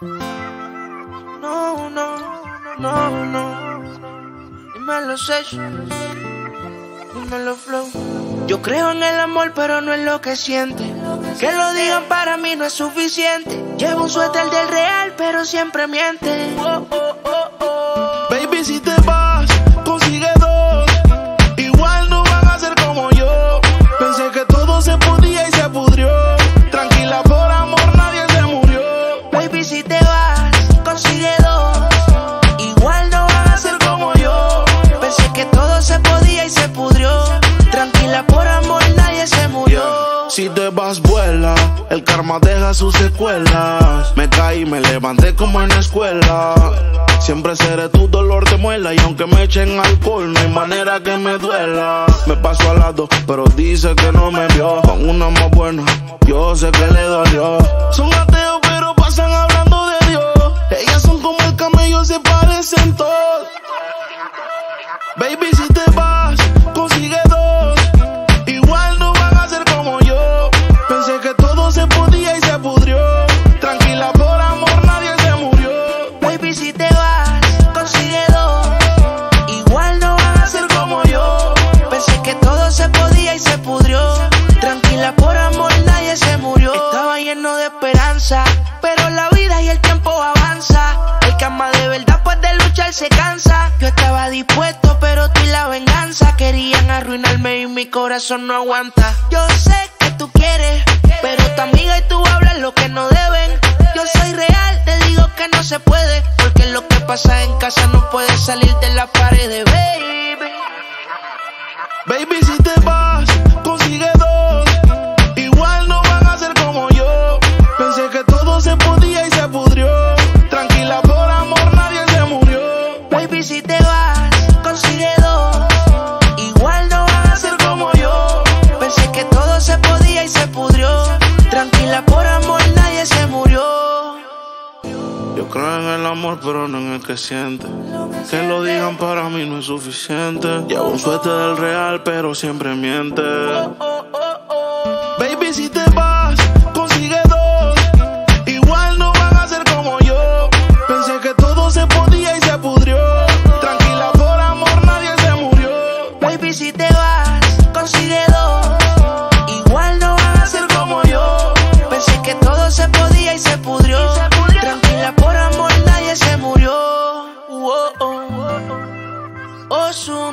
No, no, no, no. Dímelo, Sesh. Dímelo, Flow. Yo creo en el amor, pero no en lo que siente. Que lo digan para mí no es suficiente. Llevo un suéter del real, pero siempre miente. Oh, oh, oh. El karma deja sus secuelas. Me caí, me levanté como en la escuela. Siempre seré tu dolor de muela. Y aunque me echen alcohol, no hay manera que me duela. Me paso al lado, pero dice que no me vio. Con una más buena, yo sé que le dolió. Son ateos, pero pasan hablando de Dios. Ellas son como el camello, se parecen todos. Baby, si pero la vida y el tiempo avanza. El que de verdad, pues de luchar se cansa. Yo estaba dispuesto, pero tú y la venganza querían arruinarme y mi corazón no aguanta. Yo sé que tú quieres, pero tu amiga y tú hablan lo que no deben. Yo soy real, te digo que no se puede, porque lo que pasa en casa no puede salir de la pared, baby. Baby, creo en el amor, pero no en el que siente. Que lo digan para mí no es suficiente. Llevo un suéter del real, pero siempre miente. Baby, si te vas,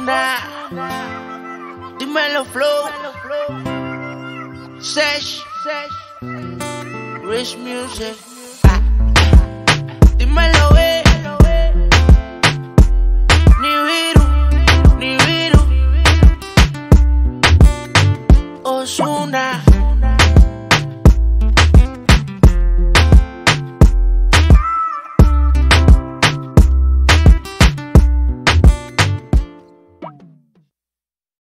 Osuna, dímelo flow. Sesh, Rich Music. Dímelo, eh. Ni viru, ni viru. Osuna.